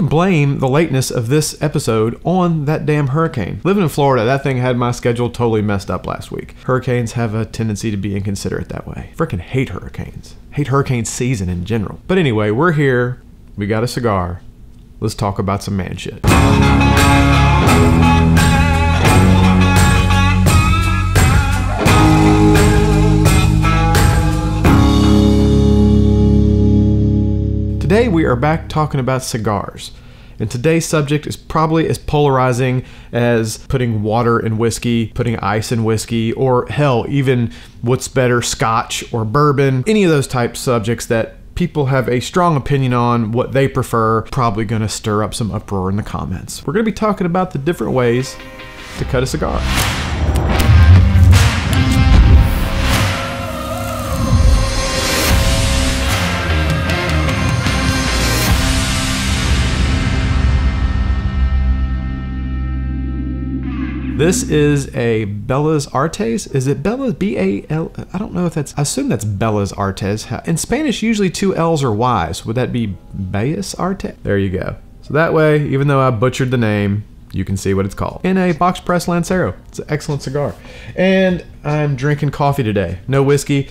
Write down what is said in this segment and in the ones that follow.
can blame the lateness of this episode on that damn hurricane. Living in Florida, that thing had my schedule totally messed up last week. Hurricanes have a tendency to be inconsiderate that way. Freaking hate hurricanes. Hate hurricane season in general. But anyway, we're here. We got a cigar. Let's talk about some man shit. Today we are back talking about cigars. And today's subject is probably as polarizing as putting water in whiskey, putting ice in whiskey, or hell, even what's better, scotch or bourbon. Any of those type subjects that people have a strong opinion on what they prefer, probably to stir up some uproar in the comments. We're to be talking about the different ways to cut a cigar. This is a Bella's Artes. Is it Bella's B A L? I don't know if that's. I assume that's Bella's Artes. In Spanish, usually two L's or Y's. Would that be Bellas Artes? There you go. So that way, even though I butchered the name, you can see what it's called. In a box press Lancero. It's an excellent cigar. And I'm drinking coffee today. No whiskey.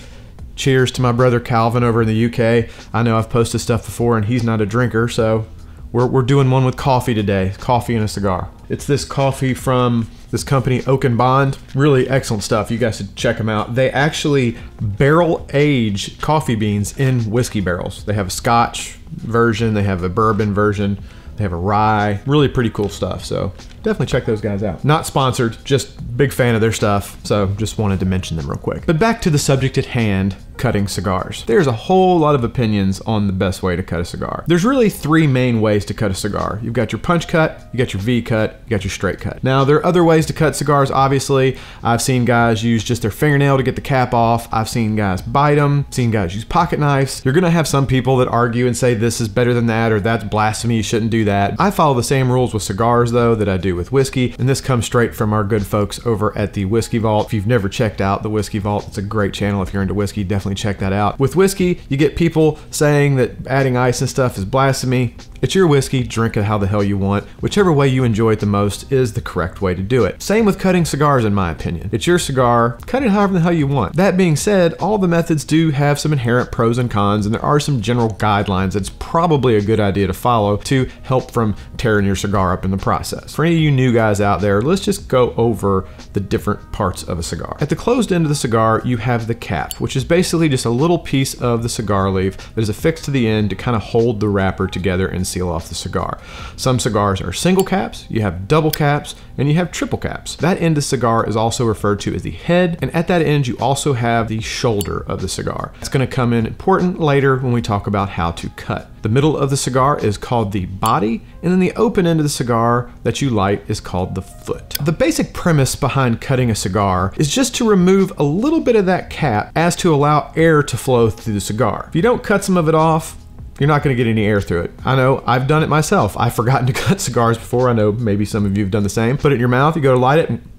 Cheers to my brother Calvin over in the UK. I know I've posted stuff before and he's not a drinker, so we're, we're doing one with coffee today. Coffee and a cigar. It's this coffee from this company Oak and Bond. Really excellent stuff. You guys should check them out. They actually barrel age coffee beans in whiskey barrels. They have a Scotch version, they have a bourbon version, they have a rye. Really pretty cool stuff. So definitely check those guys out. Not sponsored, just big fan of their stuff. So just wanted to mention them real quick. But back to the subject at hand cutting cigars. There's a whole lot of opinions on the best way to cut a cigar. There's really three main ways to cut a cigar. You've got your punch cut, you got your V cut, you got your straight cut. Now, there are other ways to cut cigars, obviously. I've seen guys use just their fingernail to get the cap off. I've seen guys bite them, seen guys use pocket knives. You're gonna have some people that argue and say this is better than that or that's blasphemy, you shouldn't do that. I follow the same rules with cigars though that I do with whiskey, and this comes straight from our good folks over at the Whiskey Vault. If you've never checked out the Whiskey Vault, it's a great channel. If you're into whiskey, definitely check that out. With whiskey, you get people saying that adding ice and stuff is blasphemy. It's your whiskey, drink it how the hell you want. Whichever way you enjoy it the most is the correct way to do it. Same with cutting cigars, in my opinion. It's your cigar, cut it however the hell you want. That being said, all the methods do have some inherent pros and cons, and there are some general guidelines that's probably a good idea to follow to help from tearing your cigar up in the process. For any of you new guys out there, let's just go over the different parts of a cigar. At the closed end of the cigar, you have the cap, which is basically just a little piece of the cigar leaf that is affixed to the end to kind of hold the wrapper together and seal off the cigar. Some cigars are single caps, you have double caps, and you have triple caps. That end of the cigar is also referred to as the head, and at that end you also have the shoulder of the cigar. It's going to come in important later when we talk about how to cut. The middle of the cigar is called the body, and then the open end of the cigar that you light is called the foot. The basic premise behind cutting a cigar is just to remove a little bit of that cap as to allow air to flow through the cigar. If you don't cut some of it off, you're not going to get any air through it. I know I've done it myself. I've forgotten to cut cigars before. I know maybe some of you have done the same. Put it in your mouth, you go to light it, and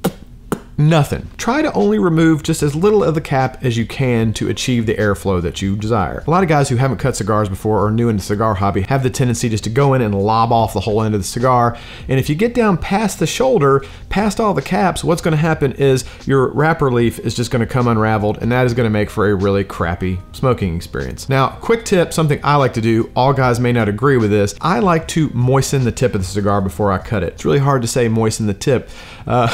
nothing. Try to only remove just as little of the cap as you can to achieve the airflow that you desire. A lot of guys who haven't cut cigars before or new into the cigar hobby have the tendency just to go in and lob off the whole end of the cigar. And if you get down past the shoulder, past all the caps, what's going to happen is your wrapper leaf is just going to come unraveled and that is going to make for a really crappy smoking experience. Now, quick tip, something I like to do, all guys may not agree with this, I like to moisten the tip of the cigar before I cut it. It's really hard to say moisten the tip uh,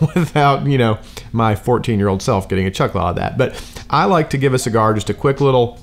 without, you know, my 14 year old self getting a chuckle out of that. But I like to give a cigar just a quick little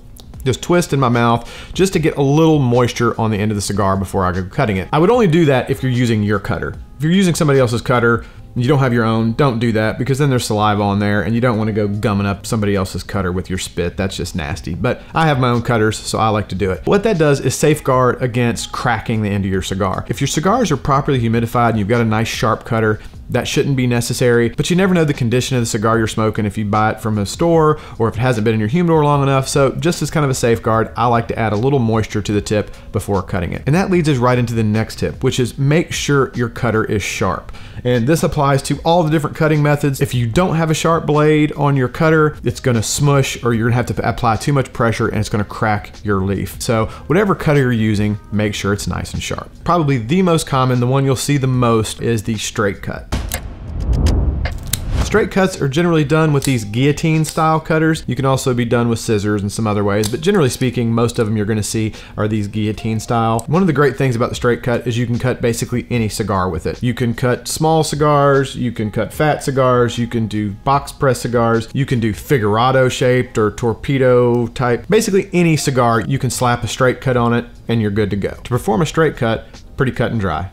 just twist in my mouth just to get a little moisture on the end of the cigar before I go cutting it. I would only do that if you're using your cutter. If you're using somebody else's cutter, you don't have your own, don't do that because then there's saliva on there and you don't want to go gumming up somebody else's cutter with your spit. That's just nasty. But I have my own cutters, so I like to do it. What that does is safeguard against cracking the end of your cigar. If your cigars are properly humidified and you've got a nice sharp cutter, that shouldn't be necessary, but you never know the condition of the cigar you're smoking if you buy it from a store or if it hasn't been in your humidor long enough. So, just as kind of a safeguard, I like to add a little moisture to the tip before cutting it. And that leads us right into the next tip, which is make sure your cutter is sharp. And this applies to all the different cutting methods. If you don't have a sharp blade on your cutter, it's gonna smush or you're gonna have to apply too much pressure and it's gonna crack your leaf. So, whatever cutter you're using, make sure it's nice and sharp. Probably the most common, the one you'll see the most, is the straight cut. Straight cuts are generally done with these guillotine style cutters. You can also be done with scissors and some other ways, but generally speaking, most of them you're gonna see are these guillotine style. One of the great things about the straight cut is you can cut basically any cigar with it. You can cut small cigars, you can cut fat cigars, you can do box press cigars, you can do figurado shaped or torpedo type. Basically any cigar, you can slap a straight cut on it and you're good to go. To perform a straight cut, pretty cut and dry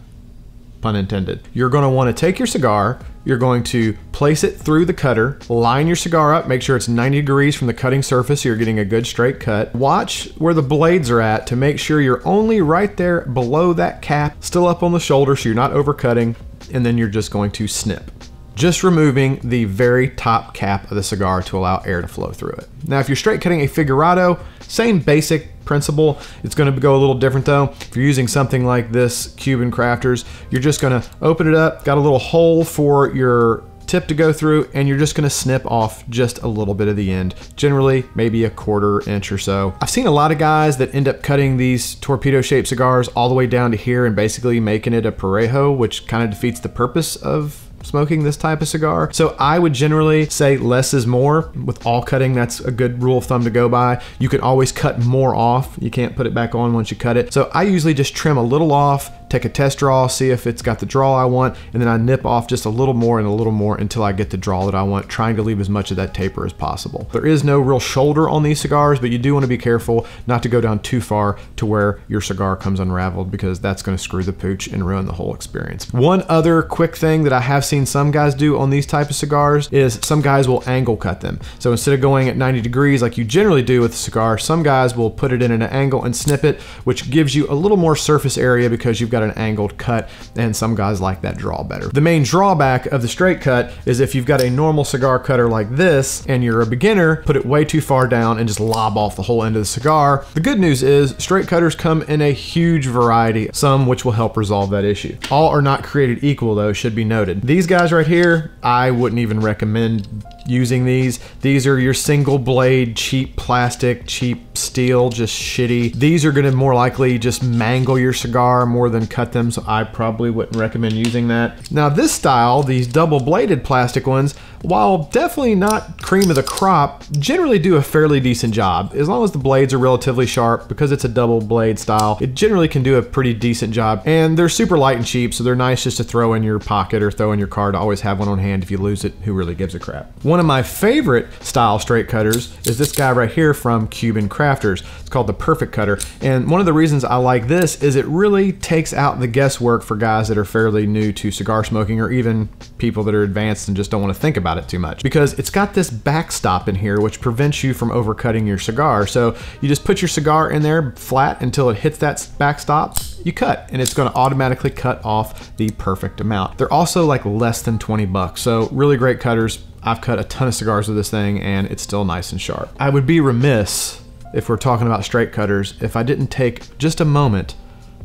pun intended. You're going to want to take your cigar, you're going to place it through the cutter, line your cigar up, make sure it's 90 degrees from the cutting surface so you're getting a good straight cut. Watch where the blades are at to make sure you're only right there below that cap, still up on the shoulder so you're not overcutting, and then you're just going to snip just removing the very top cap of the cigar to allow air to flow through it. Now, if you're straight cutting a figurado, same basic principle. It's going to go a little different though. If you're using something like this Cuban Crafters, you're just going to open it up, got a little hole for your tip to go through and you're just going to snip off just a little bit of the end generally maybe a quarter inch or so i've seen a lot of guys that end up cutting these torpedo shaped cigars all the way down to here and basically making it a parejo which kind of defeats the purpose of smoking this type of cigar. So I would generally say less is more. With all cutting, that's a good rule of thumb to go by. You can always cut more off. You can't put it back on once you cut it. So I usually just trim a little off, take a test draw, see if it's got the draw I want, and then I nip off just a little more and a little more until I get the draw that I want, trying to leave as much of that taper as possible. There is no real shoulder on these cigars, but you do want to be careful not to go down too far to where your cigar comes unraveled because that's going to screw the pooch and ruin the whole experience. One other quick thing that I have seen some guys do on these type of cigars is some guys will angle cut them. So instead of going at 90 degrees like you generally do with a cigar, some guys will put it in an angle and snip it, which gives you a little more surface area because you've got an angled cut, and some guys like that draw better. The main drawback of the straight cut is if you've got a normal cigar cutter like this and you're a beginner, put it way too far down and just lob off the whole end of the cigar. The good news is straight cutters come in a huge variety, some which will help resolve that issue. All are not created equal though, should be noted. These guys right here, I wouldn't even recommend using these. These are your single blade, cheap plastic, cheap steel, just shitty. These are gonna more likely just mangle your cigar more than cut them, so I probably wouldn't recommend using that. Now this style, these double bladed plastic ones, while definitely not cream of the crop, generally do a fairly decent job. As long as the blades are relatively sharp, because it's a double blade style, it generally can do a pretty decent job. And they're super light and cheap, so they're nice just to throw in your pocket or throw in your car to always have one on hand if you lose it, who really gives a crap. One of my favorite style straight cutters is this guy right here from Cuban Crafters. It's called the Perfect Cutter. And one of the reasons I like this is it really takes out the guesswork for guys that are fairly new to cigar smoking or even people that are advanced and just don't want to think about it too much. Because it's got this backstop in here which prevents you from overcutting your cigar. So you just put your cigar in there flat until it hits that backstop, you cut and it's going to automatically cut off the perfect amount. They're also like less than 20 bucks. So really great cutters I've cut a ton of cigars with this thing and it's still nice and sharp. I would be remiss if we're talking about straight cutters if I didn't take just a moment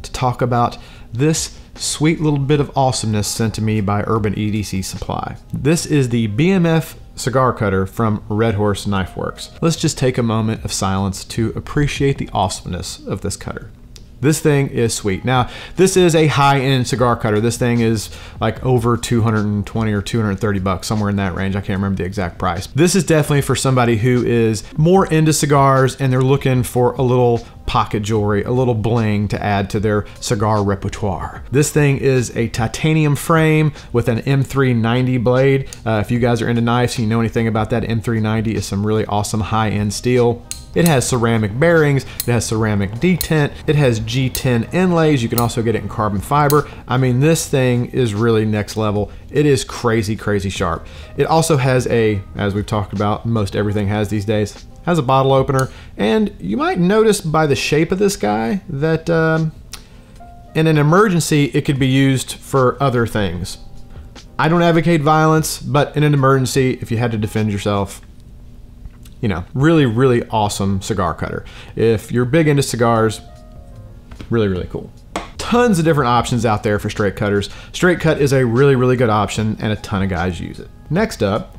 to talk about this sweet little bit of awesomeness sent to me by Urban EDC Supply. This is the BMF cigar cutter from Red Horse Knife Works. Let's just take a moment of silence to appreciate the awesomeness of this cutter. This thing is sweet. Now, this is a high-end cigar cutter. This thing is like over 220 or 230 bucks, somewhere in that range. I can't remember the exact price. This is definitely for somebody who is more into cigars and they're looking for a little pocket jewelry, a little bling to add to their cigar repertoire. This thing is a titanium frame with an M390 blade. Uh, if you guys are into knives you know anything about that, M390 is some really awesome high-end steel. It has ceramic bearings, it has ceramic detent, it has G10 inlays. You can also get it in carbon fiber. I mean, this thing is really next level. It is crazy, crazy sharp. It also has a, as we've talked about, most everything has these days, has a bottle opener. And you might notice by the shape of this guy that um, in an emergency, it could be used for other things. I don't advocate violence, but in an emergency, if you had to defend yourself, you know, really, really awesome cigar cutter. If you're big into cigars, really, really cool. Tons of different options out there for straight cutters. Straight cut is a really, really good option, and a ton of guys use it. Next up,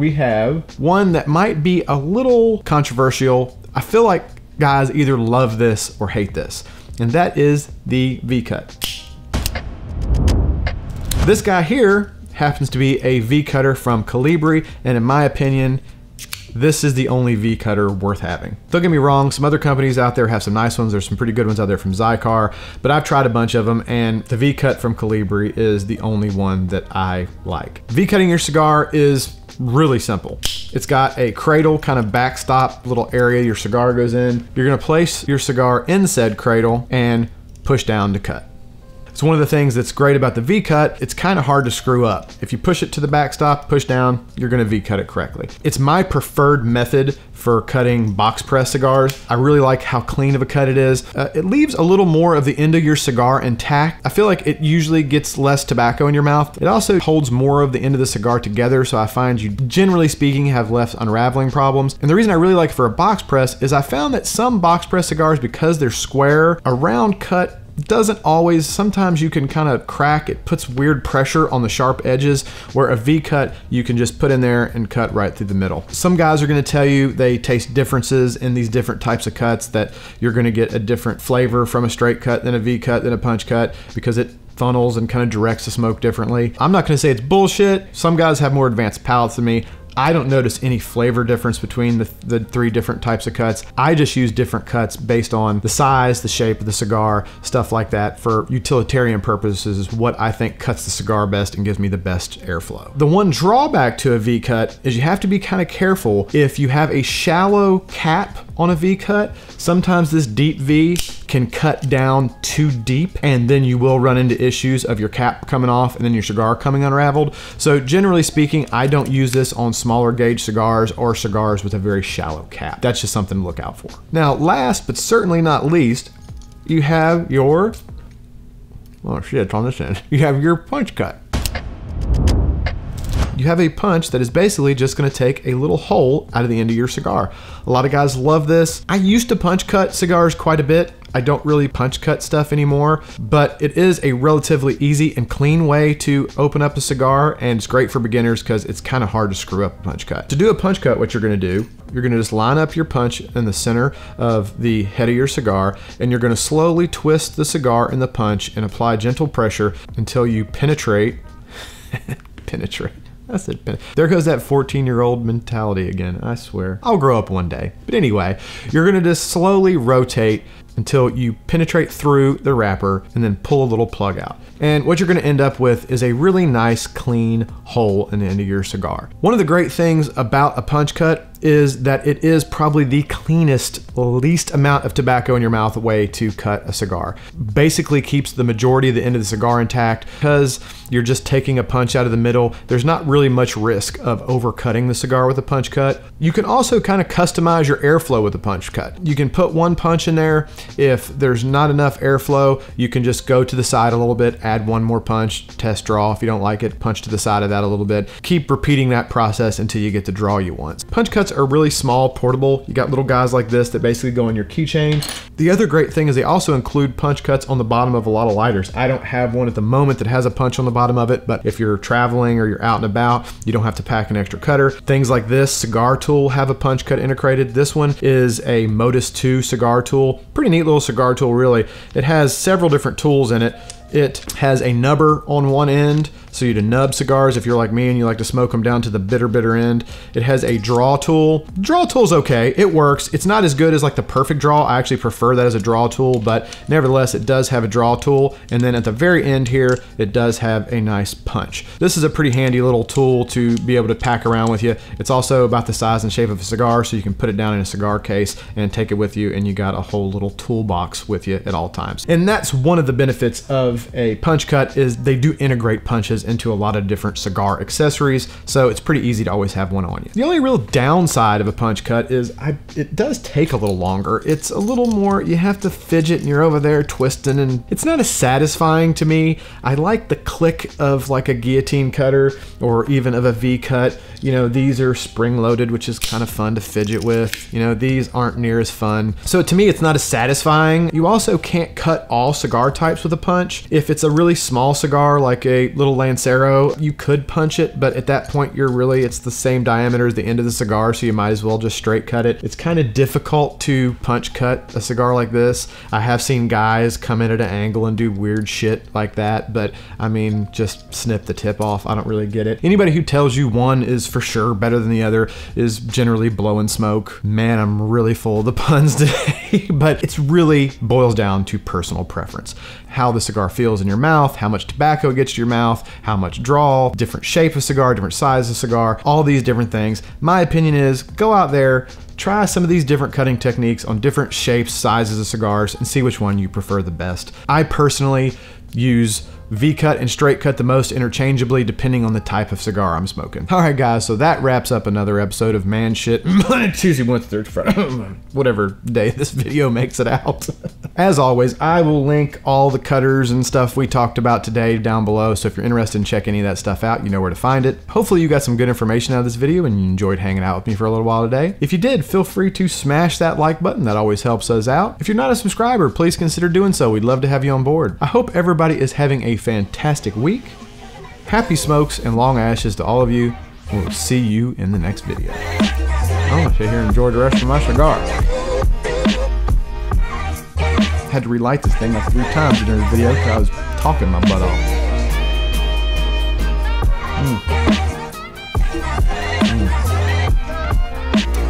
we have one that might be a little controversial. I feel like guys either love this or hate this, and that is the V cut. This guy here happens to be a V cutter from Colibri, and in my opinion, this is the only V cutter worth having. Don't get me wrong, some other companies out there have some nice ones. There's some pretty good ones out there from Xikar, but I've tried a bunch of them and the V cut from Colibri is the only one that I like. V cutting your cigar is really simple. It's got a cradle kind of backstop little area your cigar goes in. You're gonna place your cigar in said cradle and push down to cut. It's one of the things that's great about the V-cut. It's kind of hard to screw up. If you push it to the backstop, push down, you're gonna V-cut it correctly. It's my preferred method for cutting box press cigars. I really like how clean of a cut it is. Uh, it leaves a little more of the end of your cigar intact. I feel like it usually gets less tobacco in your mouth. It also holds more of the end of the cigar together, so I find you, generally speaking, have less unraveling problems. And the reason I really like for a box press is I found that some box press cigars, because they're square, a round cut doesn't always sometimes you can kind of crack it puts weird pressure on the sharp edges where a v cut you can just put in there and cut right through the middle some guys are going to tell you they taste differences in these different types of cuts that you're going to get a different flavor from a straight cut than a v cut than a punch cut because it funnels and kind of directs the smoke differently. I'm not going to say it's bullshit. Some guys have more advanced palates than me. I don't notice any flavor difference between the, the three different types of cuts. I just use different cuts based on the size, the shape of the cigar, stuff like that for utilitarian purposes is what I think cuts the cigar best and gives me the best airflow. The one drawback to a V cut is you have to be kind of careful if you have a shallow cap on a V cut. Sometimes this deep V can cut down too deep and then you will run into issues of your cap coming off and then your cigar coming unraveled. So generally speaking, I don't use this on smaller gauge cigars or cigars with a very shallow cap. That's just something to look out for. Now, last but certainly not least, you have your, oh shit, on this end, you have your punch cut you have a punch that is basically just gonna take a little hole out of the end of your cigar. A lot of guys love this. I used to punch cut cigars quite a bit. I don't really punch cut stuff anymore, but it is a relatively easy and clean way to open up a cigar, and it's great for beginners because it's kind of hard to screw up a punch cut. To do a punch cut, what you're gonna do, you're gonna just line up your punch in the center of the head of your cigar, and you're gonna slowly twist the cigar in the punch and apply gentle pressure until you penetrate, penetrate, I said, there goes that 14 year old mentality again. I swear. I'll grow up one day. But anyway, you're going to just slowly rotate until you penetrate through the wrapper and then pull a little plug out. And what you're gonna end up with is a really nice clean hole in the end of your cigar. One of the great things about a punch cut is that it is probably the cleanest, least amount of tobacco in your mouth way to cut a cigar. Basically keeps the majority of the end of the cigar intact because you're just taking a punch out of the middle. There's not really much risk of overcutting the cigar with a punch cut. You can also kind of customize your airflow with a punch cut. You can put one punch in there. If there's not enough airflow, you can just go to the side a little bit, add one more punch, test draw. If you don't like it, punch to the side of that a little bit. Keep repeating that process until you get the draw you want. Punch cuts are really small, portable. You got little guys like this that basically go in your keychain. The other great thing is they also include punch cuts on the bottom of a lot of lighters. I don't have one at the moment that has a punch on the bottom of it, but if you're traveling or you're out and about, you don't have to pack an extra cutter. Things like this cigar tool have a punch cut integrated. This one is a Modus 2 cigar tool. Pretty neat little cigar tool, really. It has several different tools in it. It has a nubber on one end so you to nub cigars if you're like me and you like to smoke them down to the bitter, bitter end. It has a draw tool. Draw tool's okay, it works. It's not as good as like the perfect draw. I actually prefer that as a draw tool, but nevertheless, it does have a draw tool. And then at the very end here, it does have a nice punch. This is a pretty handy little tool to be able to pack around with you. It's also about the size and shape of a cigar, so you can put it down in a cigar case and take it with you, and you got a whole little toolbox with you at all times. And that's one of the benefits of a punch cut is they do integrate punches into a lot of different cigar accessories, so it's pretty easy to always have one on you. The only real downside of a punch cut is I, it does take a little longer. It's a little more, you have to fidget and you're over there twisting, and it's not as satisfying to me. I like the click of like a guillotine cutter or even of a V cut. You know, these are spring loaded, which is kind of fun to fidget with. You know, these aren't near as fun. So to me, it's not as satisfying. You also can't cut all cigar types with a punch. If it's a really small cigar, like a little Lancero, you could punch it, but at that point, you're really, it's the same diameter as the end of the cigar, so you might as well just straight cut it. It's kind of difficult to punch cut a cigar like this. I have seen guys come in at an angle and do weird shit like that, but I mean, just snip the tip off. I don't really get it. Anybody who tells you one is for sure better than the other is generally blowing smoke. Man, I'm really full of the puns today, but it's really boils down to personal preference. How the cigar in your mouth, how much tobacco gets to your mouth, how much draw, different shape of cigar, different size of cigar, all these different things. My opinion is go out there, try some of these different cutting techniques on different shapes, sizes of cigars, and see which one you prefer the best. I personally use V cut and straight cut the most interchangeably depending on the type of cigar I'm smoking. All right, guys, so that wraps up another episode of Man Shit Tuesday, Wednesday, Thursday, Friday, whatever day this video makes it out. As always, I will link all the cutters and stuff we talked about today down below. So if you're interested in checking any of that stuff out, you know where to find it. Hopefully, you got some good information out of this video and you enjoyed hanging out with me for a little while today. If you did, feel free to smash that like button. That always helps us out. If you're not a subscriber, please consider doing so. We'd love to have you on board. I hope everybody is having a fantastic week. Happy smokes and long ashes to all of you. We'll see you in the next video. I'm gonna sit here and enjoy the rest of my cigar. Had to relight this thing like three times during the video because I was talking my butt off. Mm.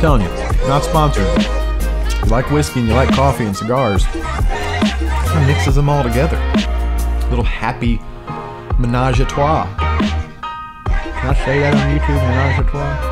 Telling you, not sponsored. You like whiskey and you like coffee and cigars, mixes them all together. Little happy menage a trois. Can I say that on YouTube? Menage a trois?